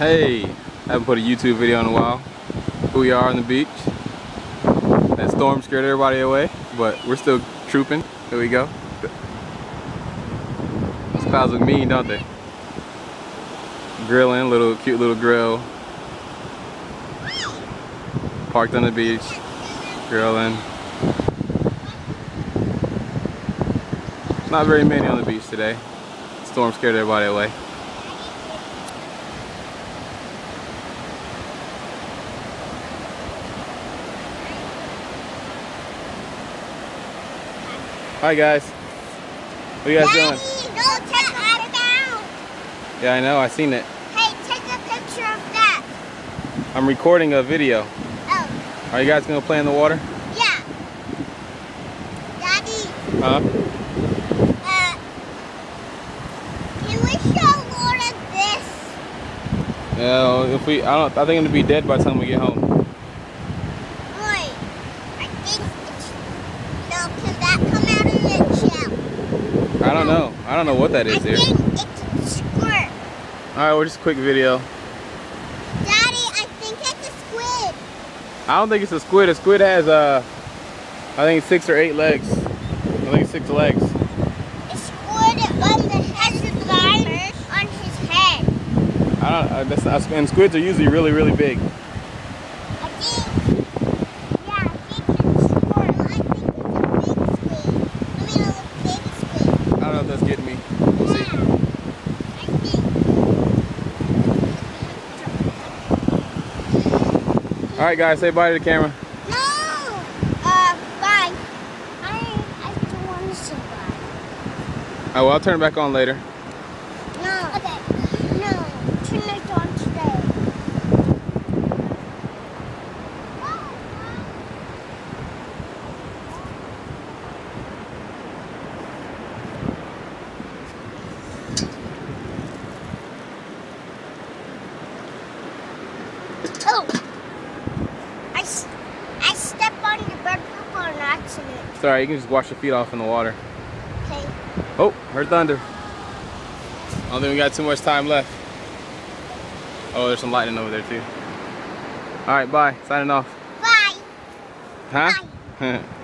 Hey, I haven't put a YouTube video in a while. Who we are on the beach. That storm scared everybody away, but we're still trooping. Here we go. Those clouds look mean, don't they? Grilling, little cute little grill. Parked on the beach, grilling. Not very many on the beach today. Storm scared everybody away. Hi guys. What are you guys Daddy, doing? don't take it down. Yeah, I know. I seen it. Hey, take a picture of that. I'm recording a video. Oh, Are you guys gonna play in the water? yeah. Daddy, Huh? uh, can we show Laura this? Yeah. If we, I don't. I think I'm gonna be dead by the time we get home. Wait, I think it's, no, can that come out of the shell? I don't know. I don't know what that is I here. think it's a squirt. All right, well, just a quick video. Daddy, I think it's a squid. I don't think it's a squid. A squid has uh, I think six or eight legs. I think six legs. A squid on the has a line on his head. I don't. Uh, that's and squids are usually really, really big. I think, yeah, I think it's a squirt. I think it's a big squid. I mean, a big squid. I don't know if that's getting me. We'll see. Yeah, I think. All right, guys, say bye to the camera. No! Uh, bye. I, I don't want to say bye. Oh, well, I'll turn it back on later. No. Okay. No. Turn it on today. Oh! I, s- I stepped on your bird poop on accident. It's all right. You can just wash your feet off in the water. Okay. Oh, heard thunder. I don't think we got too much time left. Oh, there's some lightning over there too. All right, bye. Signing off. Bye. Huh?